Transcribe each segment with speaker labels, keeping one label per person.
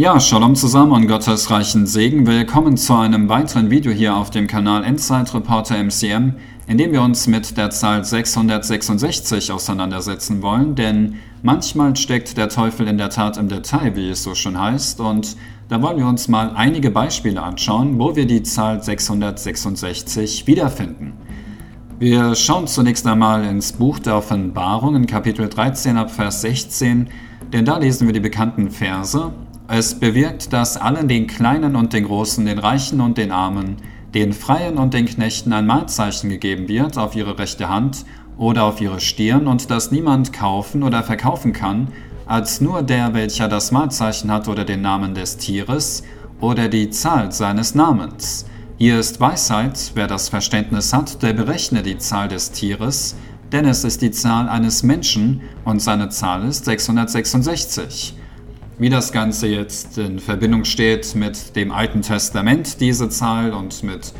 Speaker 1: Ja, Shalom zusammen und Gottes reichen Segen. Willkommen zu einem weiteren Video hier auf dem Kanal Endzeit Reporter MCM, in dem wir uns mit der Zahl 666 auseinandersetzen wollen, denn manchmal steckt der Teufel in der Tat im Detail, wie es so schon heißt, und da wollen wir uns mal einige Beispiele anschauen, wo wir die Zahl 666 wiederfinden. Wir schauen zunächst einmal ins Buch der Offenbarung in Kapitel 13 ab Vers 16, denn da lesen wir die bekannten Verse. Es bewirkt, dass allen den Kleinen und den Großen, den Reichen und den Armen, den Freien und den Knechten ein Malzeichen gegeben wird auf ihre rechte Hand oder auf ihre Stirn und dass niemand kaufen oder verkaufen kann, als nur der, welcher das Malzeichen hat oder den Namen des Tieres oder die Zahl seines Namens. Hier ist Weisheit, wer das Verständnis hat, der berechne die Zahl des Tieres, denn es ist die Zahl eines Menschen und seine Zahl ist 666. Wie das Ganze jetzt in Verbindung steht mit dem Alten Testament, diese Zahl, und mit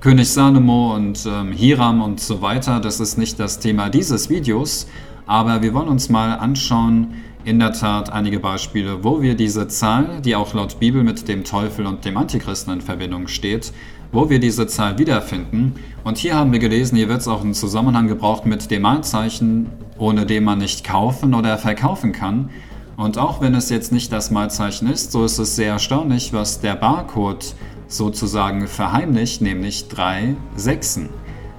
Speaker 1: König Salomo und ähm, Hiram und so weiter, das ist nicht das Thema dieses Videos, aber wir wollen uns mal anschauen, in der Tat einige Beispiele, wo wir diese Zahl, die auch laut Bibel mit dem Teufel und dem Antichristen in Verbindung steht, wo wir diese Zahl wiederfinden. Und hier haben wir gelesen, hier wird es auch in Zusammenhang gebraucht mit dem Malzeichen, ohne dem man nicht kaufen oder verkaufen kann. Und auch wenn es jetzt nicht das Malzeichen ist, so ist es sehr erstaunlich, was der Barcode sozusagen verheimlicht, nämlich drei Sechsen.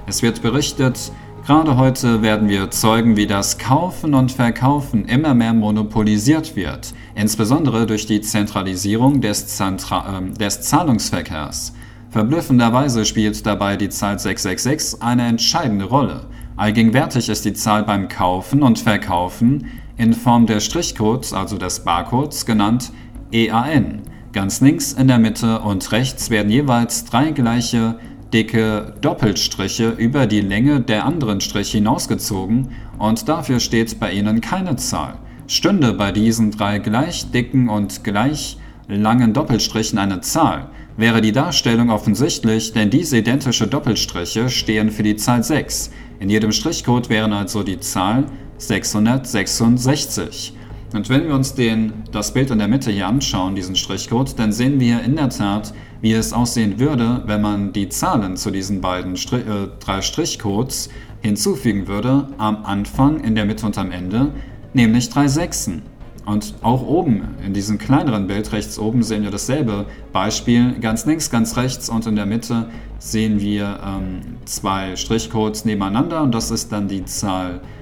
Speaker 1: Es wird berichtet, gerade heute werden wir zeugen, wie das Kaufen und Verkaufen immer mehr monopolisiert wird, insbesondere durch die Zentralisierung des, Zentra äh, des Zahlungsverkehrs. Verblüffenderweise spielt dabei die Zahl 666 eine entscheidende Rolle. Allgegenwärtig ist die Zahl beim Kaufen und Verkaufen in Form der Strichcodes, also des Barcodes, genannt EAN. Ganz links in der Mitte und rechts werden jeweils drei gleiche dicke Doppelstriche über die Länge der anderen Striche hinausgezogen und dafür steht bei ihnen keine Zahl. Stünde bei diesen drei gleich dicken und gleich langen Doppelstrichen eine Zahl, wäre die Darstellung offensichtlich, denn diese identische Doppelstriche stehen für die Zahl 6. In jedem Strichcode wären also die Zahl 666. Und wenn wir uns den, das Bild in der Mitte hier anschauen, diesen Strichcode, dann sehen wir in der Tat, wie es aussehen würde, wenn man die Zahlen zu diesen beiden Stri äh, drei Strichcodes hinzufügen würde, am Anfang, in der Mitte und am Ende, nämlich drei Sechsen. Und auch oben, in diesem kleineren Bild rechts oben, sehen wir dasselbe Beispiel. Ganz links, ganz rechts und in der Mitte sehen wir ähm, zwei Strichcodes nebeneinander und das ist dann die Zahl 6,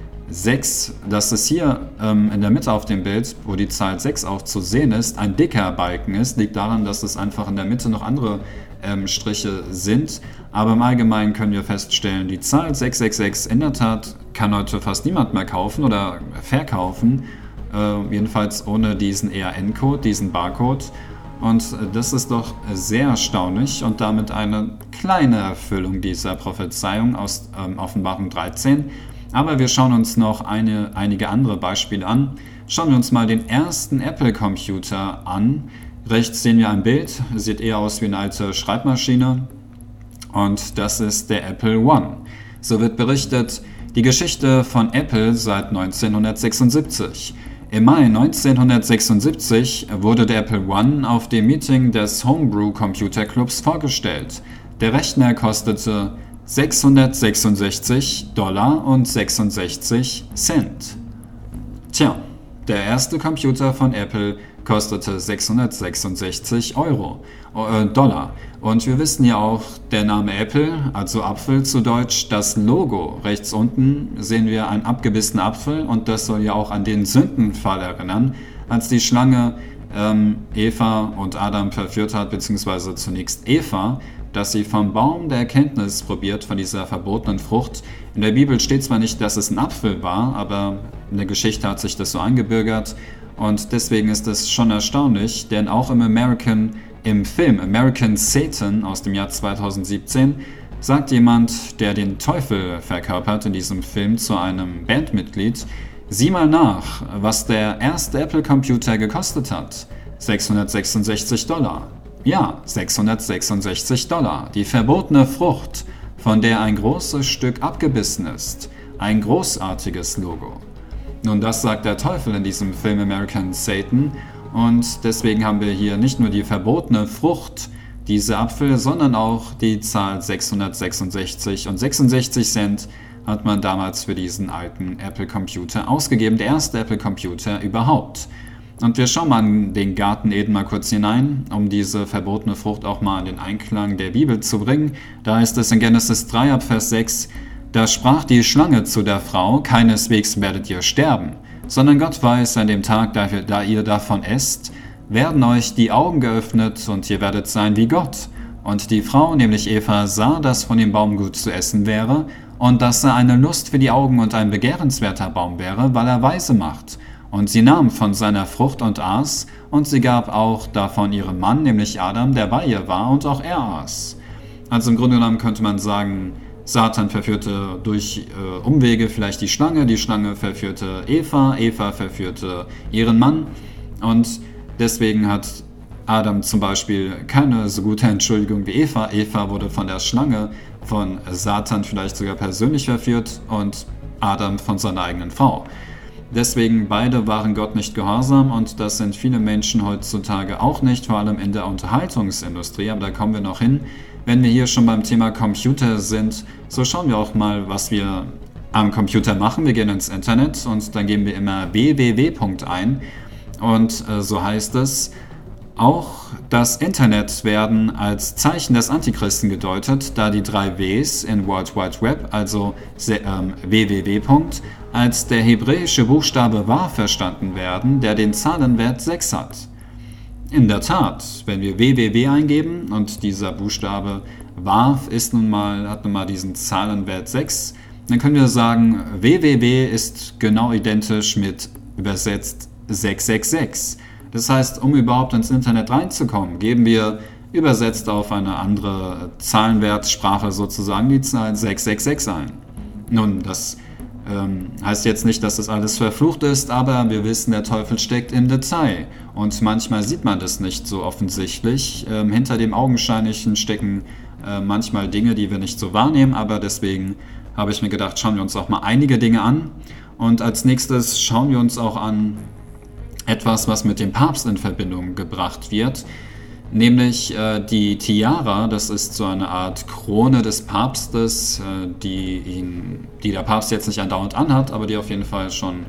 Speaker 1: dass es hier ähm, in der Mitte auf dem Bild, wo die Zahl 6 auch zu sehen ist, ein dicker Balken ist, liegt daran, dass es einfach in der Mitte noch andere ähm, Striche sind. Aber im Allgemeinen können wir feststellen, die Zahl 666 in der Tat kann heute fast niemand mehr kaufen oder verkaufen, äh, jedenfalls ohne diesen EAN-Code, diesen Barcode. Und das ist doch sehr erstaunlich und damit eine kleine Erfüllung dieser Prophezeiung aus ähm, Offenbarung 13. Aber wir schauen uns noch eine, einige andere Beispiele an. Schauen wir uns mal den ersten Apple-Computer an. Rechts sehen wir ein Bild, sieht eher aus wie eine alte Schreibmaschine. Und das ist der Apple One. So wird berichtet, die Geschichte von Apple seit 1976. Im Mai 1976 wurde der Apple One auf dem Meeting des Homebrew Computer Clubs vorgestellt. Der Rechner kostete 666 Dollar und 66 Cent. Tja, der erste Computer von Apple kostete 666 Euro, äh, Dollar. Und wir wissen ja auch, der Name Apple, also Apfel zu Deutsch, das Logo. Rechts unten sehen wir einen abgebissenen Apfel und das soll ja auch an den Sündenfall erinnern, als die Schlange ähm, Eva und Adam verführt hat, beziehungsweise zunächst Eva dass sie vom Baum der Erkenntnis probiert, von dieser verbotenen Frucht. In der Bibel steht zwar nicht, dass es ein Apfel war, aber in der Geschichte hat sich das so eingebürgert. Und deswegen ist es schon erstaunlich, denn auch im American, im Film American Satan aus dem Jahr 2017 sagt jemand, der den Teufel verkörpert in diesem Film zu einem Bandmitglied, sieh mal nach, was der erste Apple Computer gekostet hat. 666 Dollar. Ja, 666 Dollar. Die verbotene Frucht, von der ein großes Stück abgebissen ist. Ein großartiges Logo. Nun, das sagt der Teufel in diesem Film American Satan. Und deswegen haben wir hier nicht nur die verbotene Frucht, diese Apfel, sondern auch die Zahl 666 und 66 Cent hat man damals für diesen alten Apple Computer ausgegeben, der erste Apple Computer überhaupt. Und wir schauen mal in den Garten Eden mal kurz hinein, um diese verbotene Frucht auch mal in den Einklang der Bibel zu bringen. Da ist es in Genesis 3 ab Vers 6, da sprach die Schlange zu der Frau, keineswegs werdet ihr sterben, sondern Gott weiß, an dem Tag, da ihr davon esst, werden euch die Augen geöffnet und ihr werdet sein wie Gott. Und die Frau, nämlich Eva, sah, dass von dem Baum gut zu essen wäre und dass er eine Lust für die Augen und ein begehrenswerter Baum wäre, weil er weise macht und sie nahm von seiner Frucht und aß, und sie gab auch davon ihrem Mann, nämlich Adam, der bei ihr war, und auch er aß. Also im Grunde genommen könnte man sagen, Satan verführte durch äh, Umwege vielleicht die Schlange, die Schlange verführte Eva, Eva verführte ihren Mann und deswegen hat Adam zum Beispiel keine so gute Entschuldigung wie Eva. Eva wurde von der Schlange, von Satan vielleicht sogar persönlich verführt und Adam von seiner eigenen Frau. Deswegen beide waren Gott nicht gehorsam und das sind viele Menschen heutzutage auch nicht, vor allem in der Unterhaltungsindustrie, aber da kommen wir noch hin. Wenn wir hier schon beim Thema Computer sind, so schauen wir auch mal, was wir am Computer machen. Wir gehen ins Internet und dann geben wir immer www. ein und äh, so heißt es, auch das Internet werden als Zeichen des Antichristen gedeutet, da die drei Ws in World Wide Web, also ähm, www als der hebräische Buchstabe Wahr verstanden werden, der den Zahlenwert 6 hat. In der Tat, wenn wir www eingeben und dieser Buchstabe Wav ist nun mal, hat nun mal diesen Zahlenwert 6, dann können wir sagen, www ist genau identisch mit übersetzt 666. Das heißt, um überhaupt ins Internet reinzukommen, geben wir übersetzt auf eine andere Zahlenwertsprache sozusagen die Zahl 666 ein. Nun, das ähm, heißt jetzt nicht, dass das alles verflucht ist, aber wir wissen, der Teufel steckt im Detail. Und manchmal sieht man das nicht so offensichtlich. Ähm, hinter dem Augenscheinlichen stecken äh, manchmal Dinge, die wir nicht so wahrnehmen, aber deswegen habe ich mir gedacht, schauen wir uns auch mal einige Dinge an. Und als nächstes schauen wir uns auch an etwas, was mit dem Papst in Verbindung gebracht wird nämlich äh, die Tiara, das ist so eine Art Krone des Papstes, äh, die, ihn, die der Papst jetzt nicht andauernd anhat, aber die auf jeden Fall schon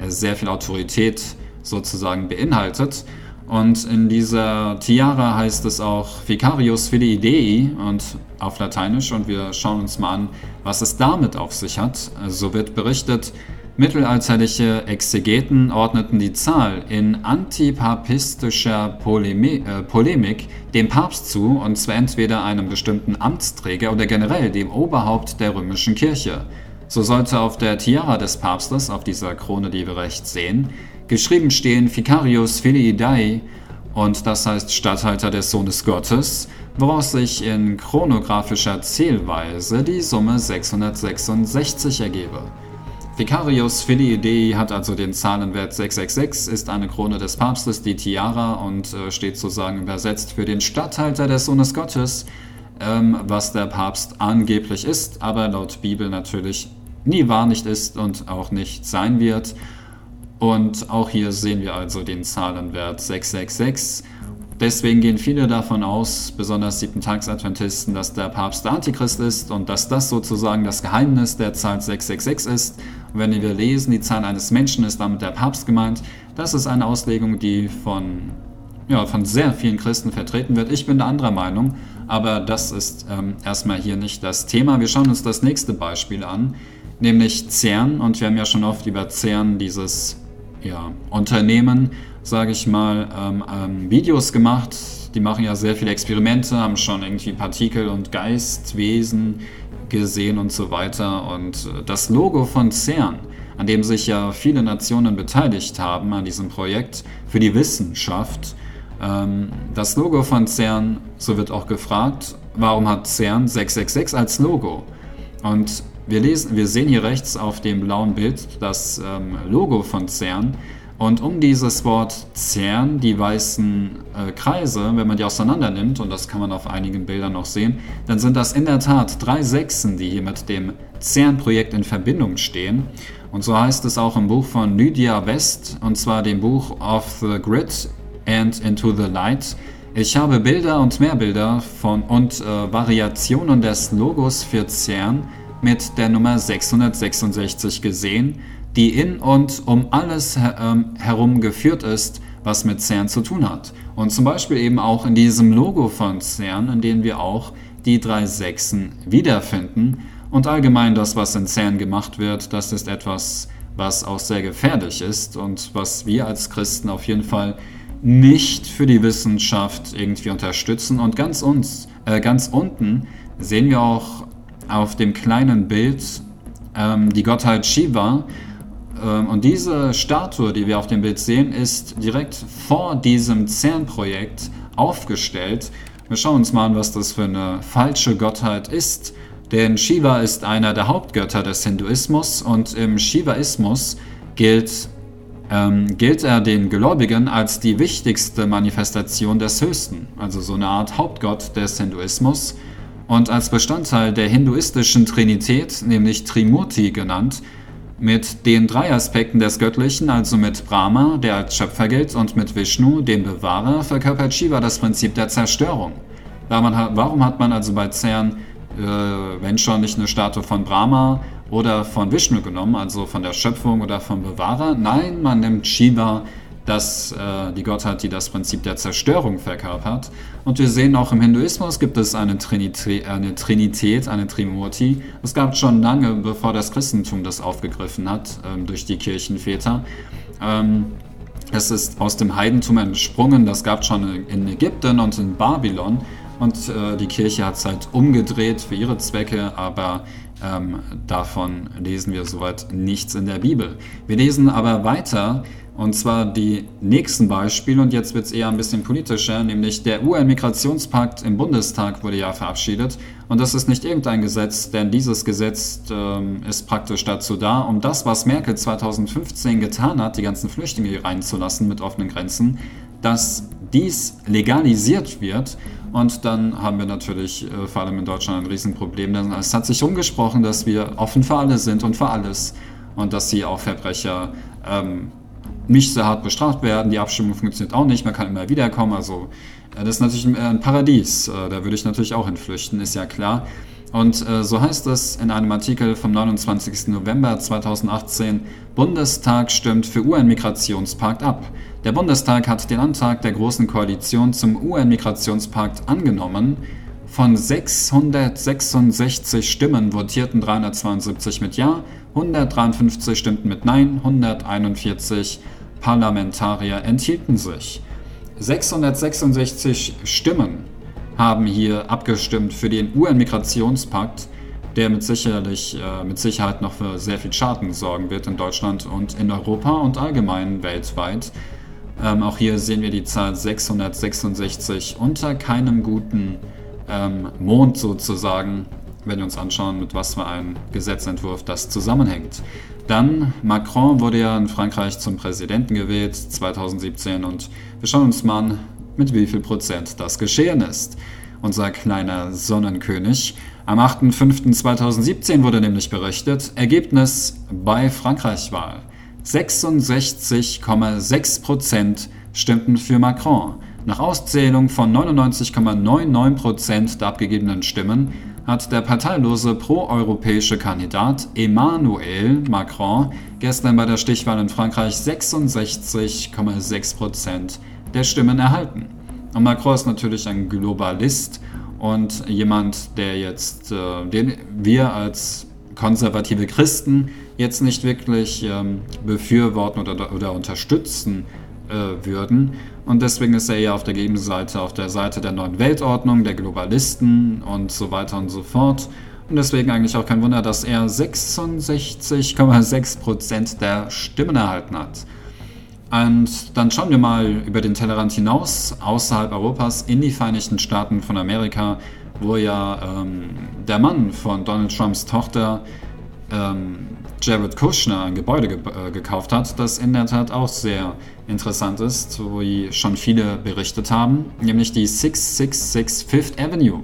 Speaker 1: äh, sehr viel Autorität sozusagen beinhaltet. Und in dieser Tiara heißt es auch Vicarius Filii Dei und auf Lateinisch und wir schauen uns mal an, was es damit auf sich hat. So wird berichtet, Mittelalterliche Exegeten ordneten die Zahl in antipapistischer Polemi äh, Polemik dem Papst zu, und zwar entweder einem bestimmten Amtsträger oder generell dem Oberhaupt der römischen Kirche. So sollte auf der Tiara des Papstes, auf dieser Krone, die wir rechts sehen, geschrieben stehen Vicarius Filii Dei, und das heißt Statthalter des Sohnes Gottes, woraus sich in chronographischer Zählweise die Summe 666 ergebe. Vicarius Filii Dei hat also den Zahlenwert 666, ist eine Krone des Papstes, die Tiara und äh, steht sozusagen übersetzt für den Statthalter des Sohnes Gottes, ähm, was der Papst angeblich ist, aber laut Bibel natürlich nie wahr nicht ist und auch nicht sein wird. Und auch hier sehen wir also den Zahlenwert 666. Deswegen gehen viele davon aus, besonders Siebentagsadventisten, dass der Papst der Antichrist ist und dass das sozusagen das Geheimnis der Zahl 666 ist. Und wenn wir lesen, die Zahl eines Menschen ist damit der Papst gemeint, das ist eine Auslegung, die von, ja, von sehr vielen Christen vertreten wird. Ich bin der anderer Meinung, aber das ist ähm, erstmal hier nicht das Thema. Wir schauen uns das nächste Beispiel an, nämlich CERN. Und wir haben ja schon oft über CERN, dieses ja, Unternehmen, sage ich mal, ähm, ähm, Videos gemacht. Die machen ja sehr viele Experimente, haben schon irgendwie Partikel und Geistwesen gesehen und so weiter. Und äh, das Logo von CERN, an dem sich ja viele Nationen beteiligt haben an diesem Projekt für die Wissenschaft, ähm, das Logo von CERN, so wird auch gefragt, warum hat CERN 666 als Logo? Und wir, lesen, wir sehen hier rechts auf dem blauen Bild das ähm, Logo von CERN. Und um dieses Wort CERN, die weißen äh, Kreise, wenn man die auseinander nimmt, und das kann man auf einigen Bildern noch sehen, dann sind das in der Tat drei Sechsen, die hier mit dem CERN-Projekt in Verbindung stehen. Und so heißt es auch im Buch von Lydia West, und zwar dem Buch Of the Grid and Into the Light. Ich habe Bilder und mehr Bilder von und äh, Variationen des Logos für CERN mit der Nummer 666 gesehen, die in und um alles ähm, herum geführt ist, was mit CERN zu tun hat. Und zum Beispiel eben auch in diesem Logo von CERN, in dem wir auch die drei Sechsen wiederfinden. Und allgemein das, was in CERN gemacht wird, das ist etwas, was auch sehr gefährlich ist und was wir als Christen auf jeden Fall nicht für die Wissenschaft irgendwie unterstützen. Und ganz, uns, äh, ganz unten sehen wir auch auf dem kleinen Bild ähm, die Gottheit Shiva. Ähm, und diese Statue, die wir auf dem Bild sehen, ist direkt vor diesem CERN-Projekt aufgestellt. Wir schauen uns mal an, was das für eine falsche Gottheit ist. Denn Shiva ist einer der Hauptgötter des Hinduismus und im Shivaismus gilt, ähm, gilt er den Gläubigen als die wichtigste Manifestation des Höchsten, also so eine Art Hauptgott des Hinduismus. Und als Bestandteil der hinduistischen Trinität, nämlich Trimurti genannt, mit den drei Aspekten des Göttlichen, also mit Brahma, der als Schöpfer gilt, und mit Vishnu, dem Bewahrer, verkörpert Shiva das Prinzip der Zerstörung. Warum hat man also bei CERN, äh, wenn schon nicht eine Statue von Brahma oder von Vishnu genommen, also von der Schöpfung oder vom Bewahrer? Nein, man nimmt Shiva, das, äh, die Gottheit, die das Prinzip der Zerstörung verkörpert. Und wir sehen auch im Hinduismus gibt es eine, Trinität, eine Trinität, eine Trimurti. Es gab schon lange, bevor das Christentum das aufgegriffen hat, ähm, durch die Kirchenväter. Ähm, es ist aus dem Heidentum entsprungen, das gab es schon in Ägypten und in Babylon. Und äh, die Kirche hat es halt umgedreht für ihre Zwecke, aber ähm, davon lesen wir soweit nichts in der Bibel. Wir lesen aber weiter, und zwar die nächsten Beispiele, und jetzt wird es eher ein bisschen politischer, nämlich der UN-Migrationspakt im Bundestag wurde ja verabschiedet. Und das ist nicht irgendein Gesetz, denn dieses Gesetz ähm, ist praktisch dazu da, um das, was Merkel 2015 getan hat, die ganzen Flüchtlinge hier reinzulassen mit offenen Grenzen, dass dies legalisiert wird. Und dann haben wir natürlich äh, vor allem in Deutschland ein Riesenproblem, denn es hat sich umgesprochen, dass wir offen für alle sind und für alles und dass sie auch Verbrecher ähm, nicht sehr hart bestraft werden. Die Abstimmung funktioniert auch nicht, man kann immer wiederkommen. Also äh, das ist natürlich ein Paradies. Äh, da würde ich natürlich auch hinflüchten, ist ja klar. Und äh, so heißt es in einem Artikel vom 29. November 2018, Bundestag stimmt für UN-Migrationspakt ab. Der Bundestag hat den Antrag der Großen Koalition zum UN-Migrationspakt angenommen. Von 666 Stimmen votierten 372 mit Ja, 153 stimmten mit Nein, 141 Parlamentarier enthielten sich. 666 Stimmen haben hier abgestimmt für den UN-Migrationspakt, der mit, sicherlich, äh, mit Sicherheit noch für sehr viel Schaden sorgen wird in Deutschland und in Europa und allgemein weltweit. Ähm, auch hier sehen wir die Zahl 666 unter keinem guten ähm, Mond sozusagen, wenn wir uns anschauen, mit was für einem Gesetzentwurf das zusammenhängt. Dann, Macron wurde ja in Frankreich zum Präsidenten gewählt 2017 und wir schauen uns mal an, mit wie viel Prozent das geschehen ist. Unser kleiner Sonnenkönig. Am 8.5.2017 wurde nämlich berichtet, Ergebnis bei Frankreich-Wahl. 66,6 Prozent stimmten für Macron. Nach Auszählung von 99,99% der abgegebenen Stimmen hat der parteilose proeuropäische Kandidat Emmanuel Macron gestern bei der Stichwahl in Frankreich 66,6% der Stimmen erhalten. Und Macron ist natürlich ein Globalist und jemand, der jetzt, äh, den wir als konservative Christen jetzt nicht wirklich ähm, befürworten oder, oder unterstützen äh, würden. Und deswegen ist er eher auf der Gegenseite, auf der Seite der neuen Weltordnung, der Globalisten und so weiter und so fort. Und deswegen eigentlich auch kein Wunder, dass er 66,6% der Stimmen erhalten hat. Und dann schauen wir mal über den Tellerrand hinaus, außerhalb Europas, in die Vereinigten Staaten von Amerika, wo ja ähm, der Mann von Donald Trumps Tochter ähm, Jared Kushner ein Gebäude ge äh, gekauft hat, das in der Tat auch sehr interessant ist, wie schon viele berichtet haben, nämlich die 666 Fifth Avenue.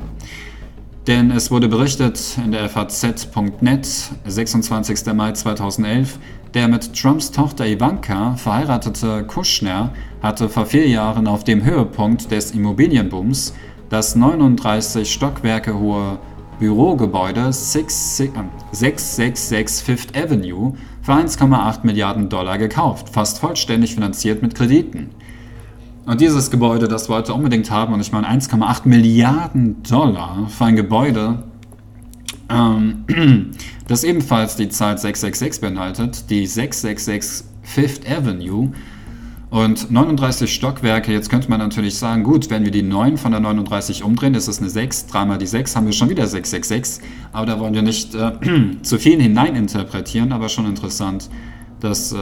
Speaker 1: Denn es wurde berichtet in der FAZ.net, 26. Mai 2011, Der mit Trumps Tochter Ivanka verheiratete Kushner hatte vor vier Jahren auf dem Höhepunkt des Immobilienbooms das 39 Stockwerke hohe Bürogebäude 666 Fifth Avenue für 1,8 Milliarden Dollar gekauft, fast vollständig finanziert mit Krediten. Und dieses Gebäude, das wollte unbedingt haben, und ich meine 1,8 Milliarden Dollar für ein Gebäude, ähm, das ebenfalls die Zahl 666 beinhaltet, die 666 Fifth Avenue und 39 Stockwerke, jetzt könnte man natürlich sagen, gut, wenn wir die 9 von der 39 umdrehen, ist es eine 6, dreimal die 6, haben wir schon wieder 666, aber da wollen wir nicht äh, zu viel hineininterpretieren, aber schon interessant, dass äh,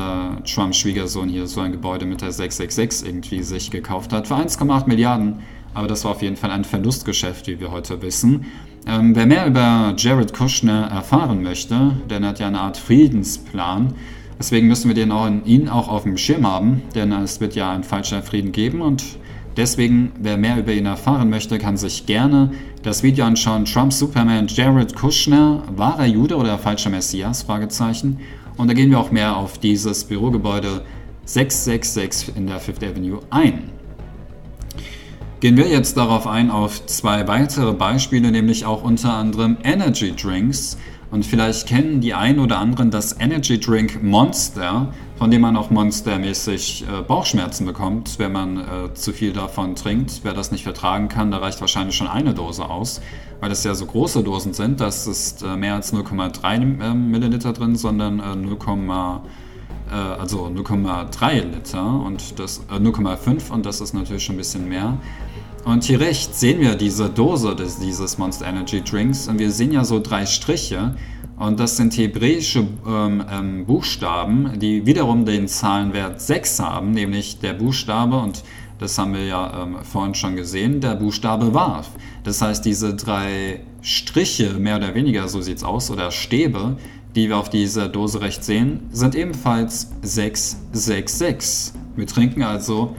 Speaker 1: Trumps Schwiegersohn hier so ein Gebäude mit der 666 irgendwie sich gekauft hat für 1,8 Milliarden. Aber das war auf jeden Fall ein Verlustgeschäft, wie wir heute wissen. Ähm, wer mehr über Jared Kushner erfahren möchte, denn er hat ja eine Art Friedensplan. Deswegen müssen wir den auch in, ihn auch auf dem Schirm haben, denn es wird ja ein falscher Frieden geben und deswegen, wer mehr über ihn erfahren möchte, kann sich gerne das Video anschauen. Trumps Superman Jared Kushner, war er Jude oder falscher Messias? Fragezeichen. Und da gehen wir auch mehr auf dieses Bürogebäude 666 in der Fifth Avenue ein. Gehen wir jetzt darauf ein auf zwei weitere Beispiele, nämlich auch unter anderem Energy Drinks. Und vielleicht kennen die einen oder anderen das Energy Drink Monster, von dem man auch monstermäßig äh, Bauchschmerzen bekommt, wenn man äh, zu viel davon trinkt. Wer das nicht vertragen kann, da reicht wahrscheinlich schon eine Dose aus, weil das ja so große Dosen sind. Das ist äh, mehr als 0,3 äh, Milliliter drin, sondern 0, äh, äh, also 0,3 Liter und das 0,5 und das ist natürlich schon ein bisschen mehr. Und hier rechts sehen wir diese Dose des, dieses Monster Energy Drinks und wir sehen ja so drei Striche und das sind hebräische ähm, ähm, Buchstaben, die wiederum den Zahlenwert 6 haben, nämlich der Buchstabe und das haben wir ja ähm, vorhin schon gesehen, der Buchstabe Waf. Das heißt, diese drei Striche, mehr oder weniger, so sieht es aus, oder Stäbe, die wir auf dieser Dose rechts sehen, sind ebenfalls 666. Wir trinken also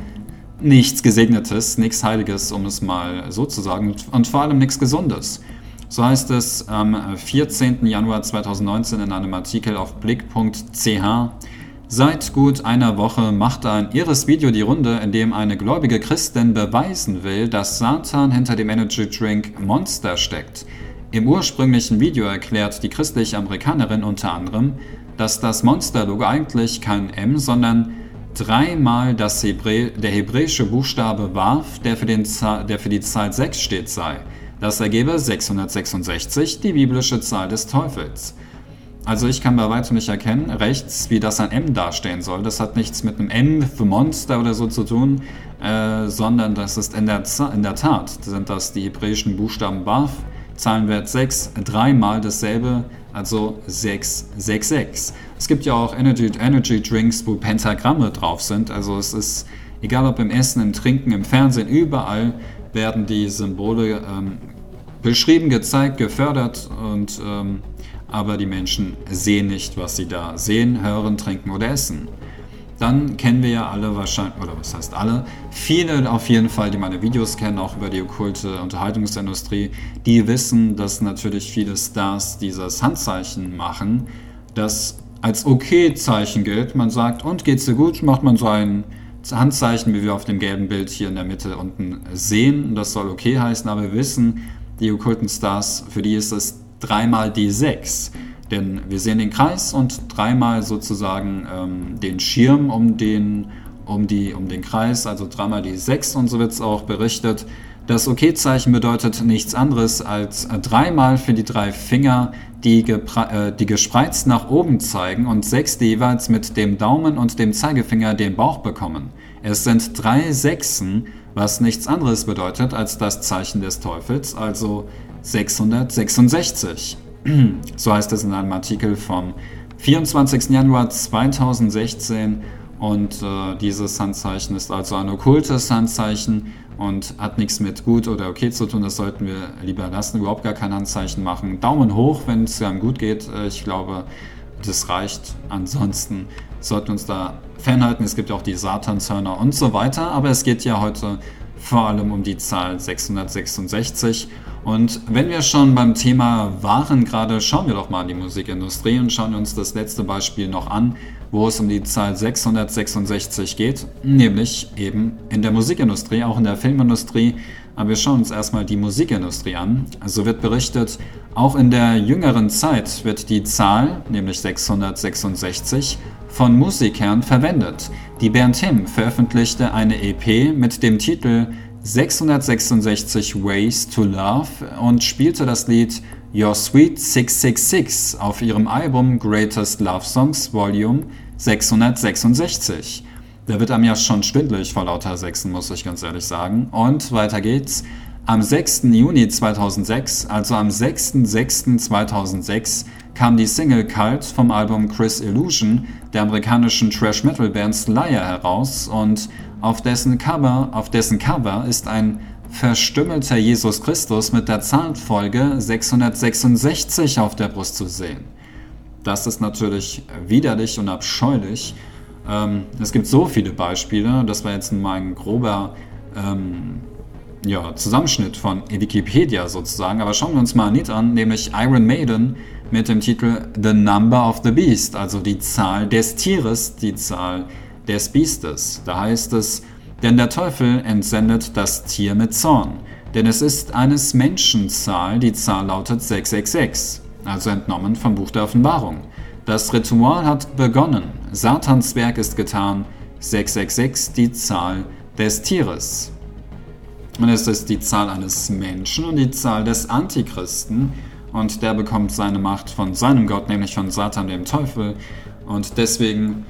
Speaker 1: nichts Gesegnetes, nichts Heiliges, um es mal so zu sagen, und vor allem nichts Gesundes. So heißt es am 14. Januar 2019 in einem Artikel auf blick.ch. Seit gut einer Woche macht ein irres Video die Runde, in dem eine gläubige Christin beweisen will, dass Satan hinter dem Energy Drink Monster steckt. Im ursprünglichen Video erklärt die christliche Amerikanerin unter anderem, dass das Monster-Logo eigentlich kein M, sondern dreimal das Hebrä der hebräische Buchstabe Waf, der für, den der für die Zahl 6 steht, sei. Das ergebe 666, die biblische Zahl des Teufels. Also ich kann bei weitem nicht erkennen, rechts, wie das ein M darstellen soll. Das hat nichts mit einem M für Monster oder so zu tun, äh, sondern das ist in der, in der Tat, sind das die hebräischen Buchstaben Waf, Zahlenwert 6, dreimal dasselbe, also 666. Es gibt ja auch Energy, Energy Drinks, wo Pentagramme drauf sind. Also es ist, egal ob im Essen, im Trinken, im Fernsehen, überall werden die Symbole ähm, beschrieben, gezeigt, gefördert und ähm, aber die Menschen sehen nicht, was sie da sehen, hören, trinken oder essen. Dann kennen wir ja alle wahrscheinlich, oder was heißt alle, viele auf jeden Fall, die meine Videos kennen, auch über die okkulte Unterhaltungsindustrie, die wissen, dass natürlich viele Stars dieses Handzeichen machen, das als Okay-Zeichen gilt. Man sagt, und geht's dir gut, macht man so ein Handzeichen, wie wir auf dem gelben Bild hier in der Mitte unten sehen. Das soll okay heißen, aber wir wissen, die okkulten Stars, für die ist es dreimal die 6. Denn wir sehen den Kreis und dreimal sozusagen ähm, den Schirm um den, um, die, um den Kreis, also dreimal die 6 und so wird es auch berichtet. Das OK-Zeichen bedeutet nichts anderes als dreimal für die drei Finger, die, äh, die gespreizt nach oben zeigen und sechs, die jeweils mit dem Daumen und dem Zeigefinger den Bauch bekommen. Es sind drei Sechsen, was nichts anderes bedeutet als das Zeichen des Teufels, also 666. So heißt es in einem Artikel vom 24. Januar 2016 und äh, dieses Handzeichen ist also ein okkultes Handzeichen und hat nichts mit gut oder okay zu tun. Das sollten wir lieber lassen, überhaupt gar kein Handzeichen machen. Daumen hoch, wenn es einem gut geht. Äh, ich glaube, das reicht. Ansonsten sollten wir uns da fernhalten. Es gibt auch die Satanshörner und so weiter. Aber es geht ja heute vor allem um die Zahl 666. Und wenn wir schon beim Thema waren gerade, schauen wir doch mal in die Musikindustrie und schauen uns das letzte Beispiel noch an, wo es um die Zahl 666 geht, nämlich eben in der Musikindustrie, auch in der Filmindustrie. Aber wir schauen uns erstmal die Musikindustrie an. So also wird berichtet, auch in der jüngeren Zeit wird die Zahl, nämlich 666, von Musikern verwendet. Die Band Him veröffentlichte eine EP mit dem Titel 666 Ways to Love und spielte das Lied Your Sweet 666 auf ihrem Album Greatest Love Songs Volume 666. Da wird einem ja schon schwindlig vor lauter Sechsen, muss ich ganz ehrlich sagen. Und weiter geht's. Am 6. Juni 2006, also am 6.06.2006, kam die Single Cult vom Album Chris Illusion der amerikanischen Trash-Metal-Band Slayer heraus und auf dessen, Cover, auf dessen Cover ist ein verstümmelter Jesus Christus mit der Zahlfolge 666 auf der Brust zu sehen. Das ist natürlich widerlich und abscheulich. Ähm, es gibt so viele Beispiele, das war jetzt mal ein grober ähm, ja, Zusammenschnitt von Wikipedia sozusagen, aber schauen wir uns mal Lied an, nämlich Iron Maiden mit dem Titel The Number of the Beast, also die Zahl des Tieres, die Zahl des Biestes. Da heißt es, denn der Teufel entsendet das Tier mit Zorn, denn es ist eines Menschen Zahl, die Zahl lautet 666 also entnommen vom Buch der Offenbarung. Das Ritual hat begonnen, Satans Werk ist getan, 666 die Zahl des Tieres. Und es ist die Zahl eines Menschen und die Zahl des Antichristen. Und der bekommt seine Macht von seinem Gott, nämlich von Satan, dem Teufel. Und deswegen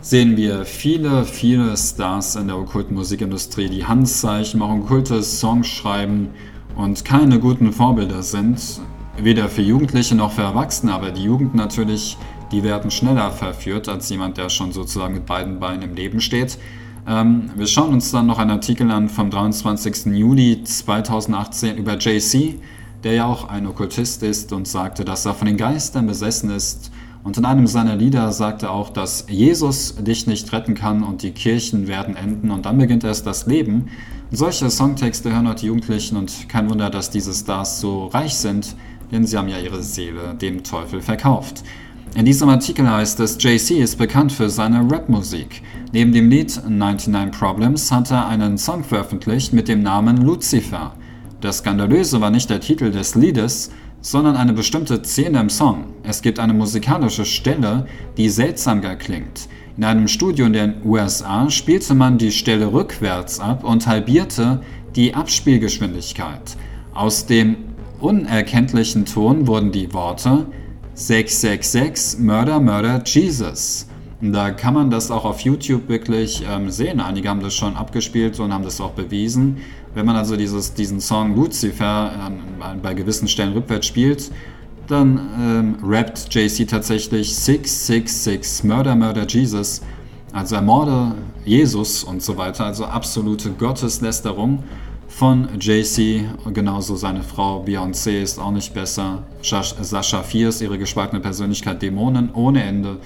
Speaker 1: sehen wir viele, viele Stars in der okkulten Musikindustrie, die Handzeichen machen, okkulte Songs schreiben und keine guten Vorbilder sind weder für Jugendliche noch für Erwachsene, aber die Jugend natürlich, die werden schneller verführt als jemand, der schon sozusagen mit beiden Beinen im Leben steht. Ähm, wir schauen uns dann noch einen Artikel an vom 23. Juli 2018 über JC, der ja auch ein Okkultist ist und sagte, dass er von den Geistern besessen ist. Und in einem seiner Lieder sagt er auch, dass Jesus dich nicht retten kann und die Kirchen werden enden und dann beginnt erst das Leben. solche Songtexte hören heute Jugendlichen und kein Wunder, dass diese Stars so reich sind, denn sie haben ja ihre Seele dem Teufel verkauft. In diesem Artikel heißt es, JC ist bekannt für seine Rapmusik. Neben dem Lied 99 Problems hat er einen Song veröffentlicht mit dem Namen Lucifer. Das Skandalöse war nicht der Titel des Liedes, sondern eine bestimmte Szene im Song. Es gibt eine musikalische Stelle, die seltsam klingt. In einem Studio in den USA spielte man die Stelle rückwärts ab und halbierte die Abspielgeschwindigkeit. Aus dem unerkenntlichen Ton wurden die Worte 666 Murder, Murder, Jesus. Da kann man das auch auf YouTube wirklich ähm, sehen. Einige haben das schon abgespielt und haben das auch bewiesen. Wenn man also dieses, diesen Song Lucifer ähm, bei gewissen Stellen rückwärts spielt, dann ähm, rappt JC tatsächlich 666 Murder, Murder, Jesus. Also ermorde Jesus und so weiter. Also absolute Gotteslästerung von JC, genauso seine Frau Beyoncé ist auch nicht besser. Sascha Fierce, ihre gespaltene Persönlichkeit, Dämonen ohne Ende.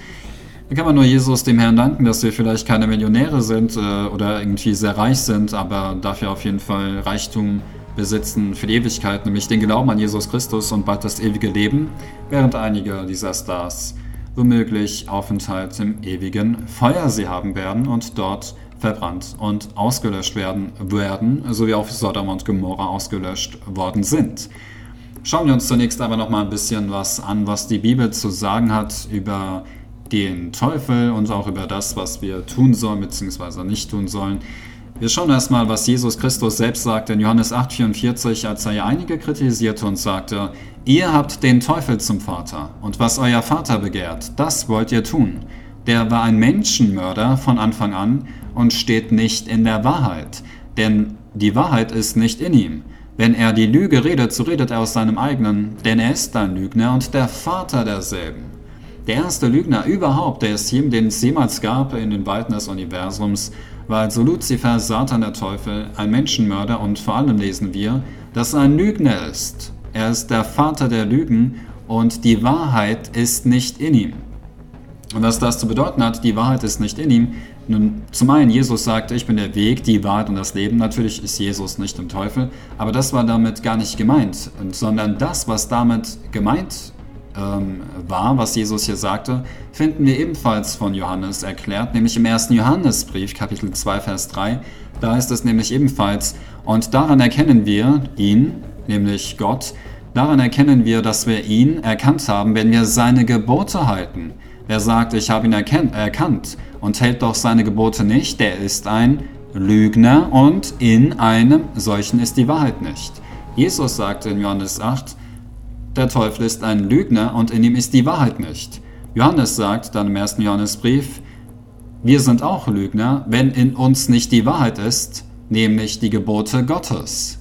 Speaker 1: Da kann man nur Jesus, dem Herrn, danken, dass wir vielleicht keine Millionäre sind äh, oder irgendwie sehr reich sind, aber dafür auf jeden Fall Reichtum besitzen für die Ewigkeit, nämlich den Glauben an Jesus Christus und bald das ewige Leben, während einige dieser Stars womöglich Aufenthalt im ewigen Feuer sie haben werden und dort verbrannt und ausgelöscht werden werden, so wie auch Sodom und Gomorra ausgelöscht worden sind. Schauen wir uns zunächst aber noch mal ein bisschen was an, was die Bibel zu sagen hat über den Teufel und auch über das, was wir tun sollen bzw. nicht tun sollen. Wir schauen erstmal, was Jesus Christus selbst sagte in Johannes 8,44, als er einige kritisierte und sagte: Ihr habt den Teufel zum Vater, und was euer Vater begehrt, das wollt ihr tun. Der war ein Menschenmörder von Anfang an und steht nicht in der Wahrheit, denn die Wahrheit ist nicht in ihm. Wenn er die Lüge redet, so redet er aus seinem eigenen, denn er ist ein Lügner und der Vater derselben. Der erste Lügner überhaupt, der es den es jemals gab in den Weiten des Universums, war also Luzifer, Satan der Teufel, ein Menschenmörder und vor allem lesen wir, dass er ein Lügner ist. Er ist der Vater der Lügen und die Wahrheit ist nicht in ihm. Und was das zu bedeuten hat, die Wahrheit ist nicht in ihm, Nun, zum einen, Jesus sagte, ich bin der Weg, die Wahrheit und das Leben. Natürlich ist Jesus nicht im Teufel, aber das war damit gar nicht gemeint, sondern das, was damit gemeint ähm, war, was Jesus hier sagte, finden wir ebenfalls von Johannes erklärt, nämlich im ersten Johannesbrief, Kapitel 2, Vers 3. Da ist es nämlich ebenfalls, und daran erkennen wir ihn, nämlich Gott, daran erkennen wir, dass wir ihn erkannt haben, wenn wir seine Gebote halten. Wer sagt, ich habe ihn erkannt und hält doch seine Gebote nicht, der ist ein Lügner und in einem solchen ist die Wahrheit nicht. Jesus sagte in Johannes 8, der Teufel ist ein Lügner und in ihm ist die Wahrheit nicht. Johannes sagt dann im ersten Johannesbrief, wir sind auch Lügner, wenn in uns nicht die Wahrheit ist, nämlich die Gebote Gottes.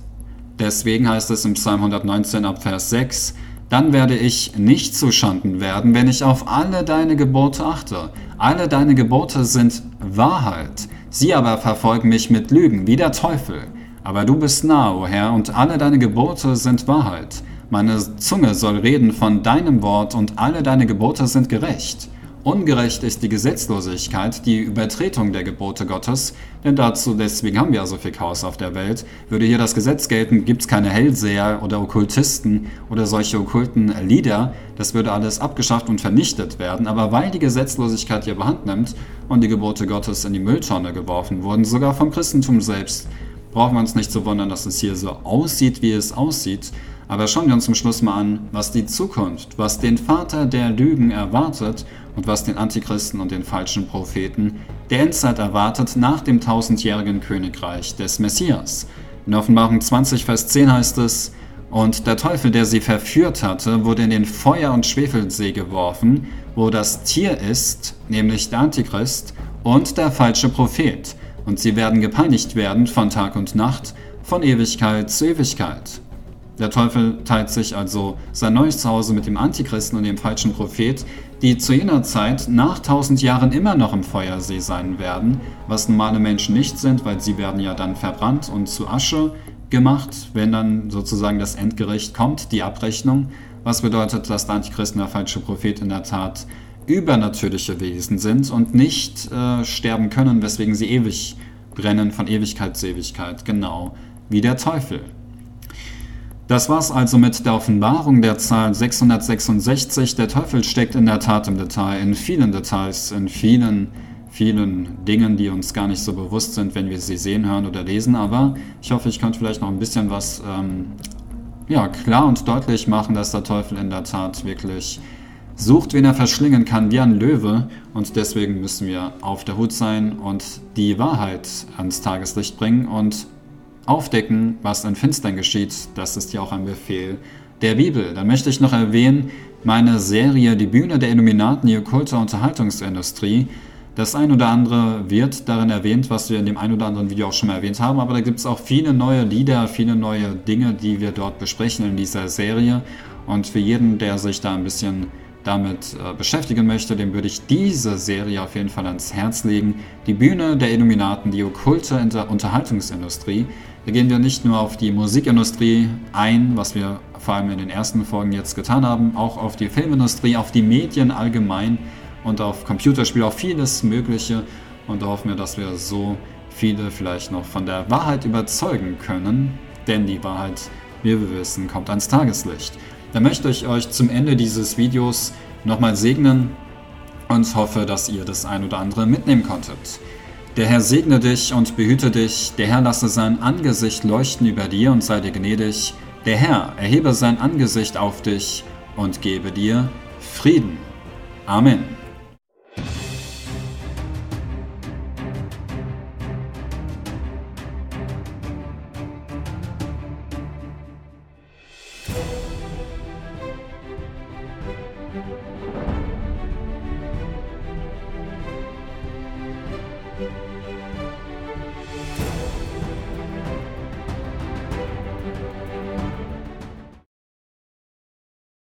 Speaker 1: Deswegen heißt es im Psalm 119 ab Vers 6, dann werde ich nicht zuschanden werden, wenn ich auf alle deine Gebote achte. Alle deine Gebote sind Wahrheit. Sie aber verfolgen mich mit Lügen, wie der Teufel. Aber du bist nah, o Herr, und alle deine Gebote sind Wahrheit. Meine Zunge soll reden von deinem Wort und alle deine Gebote sind gerecht. Ungerecht ist die Gesetzlosigkeit, die Übertretung der Gebote Gottes, denn dazu, deswegen haben wir ja so viel Chaos auf der Welt. Würde hier das Gesetz gelten, gibt es keine Hellseher oder Okkultisten oder solche okkulten Lieder, das würde alles abgeschafft und vernichtet werden. Aber weil die Gesetzlosigkeit hier überhand nimmt und die Gebote Gottes in die Mülltonne geworfen wurden, sogar vom Christentum selbst, brauchen wir uns nicht zu wundern, dass es hier so aussieht, wie es aussieht. Aber schauen wir uns zum Schluss mal an, was die Zukunft, was den Vater der Lügen erwartet und was den Antichristen und den falschen Propheten der Endzeit erwartet nach dem tausendjährigen Königreich des Messias. In Offenbarung 20, Vers 10 heißt es, und der Teufel, der sie verführt hatte, wurde in den Feuer- und Schwefelsee geworfen, wo das Tier ist, nämlich der Antichrist, und der falsche Prophet, und sie werden gepeinigt werden von Tag und Nacht, von Ewigkeit zu Ewigkeit. Der Teufel teilt sich also sein neues Zuhause mit dem Antichristen und dem falschen Prophet, die zu jener Zeit nach tausend Jahren immer noch im Feuersee sein werden, was normale Menschen nicht sind, weil sie werden ja dann verbrannt und zu Asche gemacht, wenn dann sozusagen das Endgericht kommt, die Abrechnung, was bedeutet, dass der Antichrist und der falsche Prophet in der Tat übernatürliche Wesen sind und nicht äh, sterben können, weswegen sie ewig brennen von Ewigkeit zu Ewigkeit, genau wie der Teufel. Das war's also mit der Offenbarung der Zahl 666. Der Teufel steckt in der Tat im Detail, in vielen Details, in vielen, vielen Dingen, die uns gar nicht so bewusst sind, wenn wir sie sehen, hören oder lesen. Aber ich hoffe, ich konnte vielleicht noch ein bisschen was ähm, ja, klar und deutlich machen, dass der Teufel in der Tat wirklich sucht, wen er verschlingen kann, wie ein Löwe. Und deswegen müssen wir auf der Hut sein und die Wahrheit ans Tageslicht bringen und aufdecken, was in Finstern geschieht, das ist ja auch ein Befehl der Bibel. Dann möchte ich noch erwähnen, meine Serie Die Bühne der Illuminaten, die okkulte Unterhaltungsindustrie. Das ein oder andere wird darin erwähnt, was wir in dem ein oder anderen Video auch schon mal erwähnt haben, aber da gibt es auch viele neue Lieder, viele neue Dinge, die wir dort besprechen in dieser Serie. Und für jeden, der sich da ein bisschen damit äh, beschäftigen möchte, dem würde ich diese Serie auf jeden Fall ans Herz legen. Die Bühne der Illuminaten, die okkulte Unterhaltungsindustrie. Gehen wir nicht nur auf die Musikindustrie ein, was wir vor allem in den ersten Folgen jetzt getan haben, auch auf die Filmindustrie, auf die Medien allgemein und auf Computerspiele, auf vieles Mögliche. Und da hoffen wir, dass wir so viele vielleicht noch von der Wahrheit überzeugen können, denn die Wahrheit, wie wir wissen, kommt ans Tageslicht. Da möchte ich euch zum Ende dieses Videos nochmal segnen und hoffe, dass ihr das ein oder andere mitnehmen konntet. Der Herr segne dich und behüte dich, der Herr lasse sein Angesicht leuchten über dir und sei dir gnädig, der Herr erhebe sein Angesicht auf dich und gebe dir Frieden. Amen.